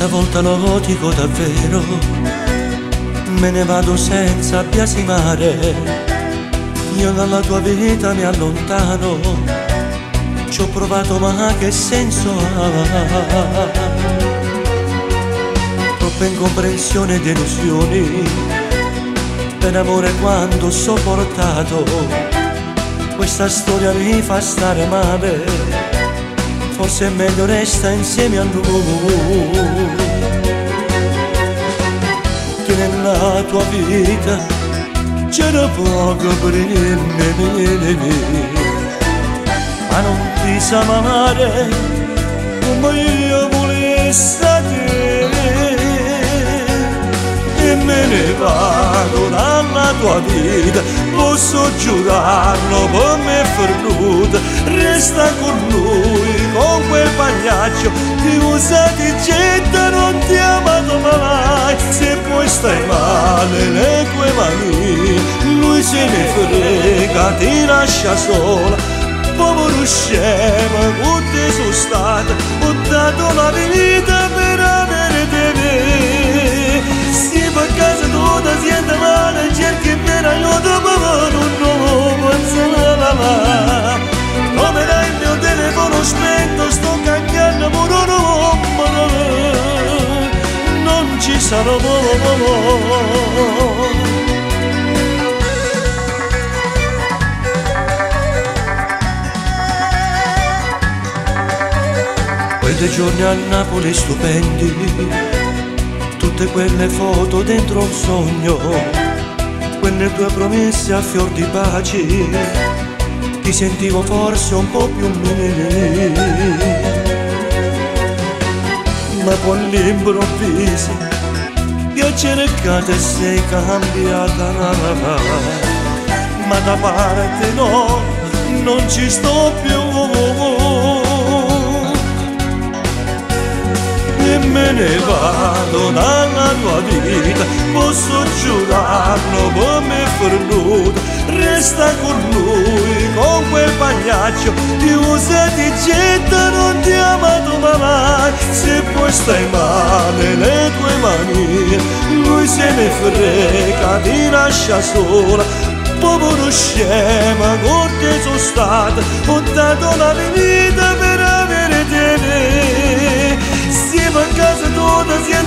Stavolta lo dico davvero, me ne vado senza biasimare. Io dalla tua vita mi allontano, ci ho provato ma che senso ha? Troppa incomprensione e delusioni, per amore quando sopportato, questa storia mi fa stare male forse è meglio resta insieme a lui che nella tua vita c'era poco per me ma non ti sa amare come io volessi te. E me ne vado dalla tua vita posso giurarlo come fernuta resta con lui pagliaccio ti usa ti getta non ti amato mai. Se poi stai male le tue mani lui se ne frega ti lascia sola. Povero scemo con te sono stata ho dato la vita per sarò quei giorni a Napoli stupendi tutte quelle foto dentro un sogno quelle tue promesse a fior di pace ti sentivo forse un po' più me ma poi all'improvviso io ho cercato e sei cambiata ma da parte no non ci sto più e me ne vado dalla tua vita posso giurarlo come fornuto resta con lui con quel pagliaccio ti usa e ti getta non ti ha amato mai se poi stai male le tue mani lui se ne frega ti lascia sola. Povero scema con te sono stata ho dato la vita per avere te siamo a casa tutta siamo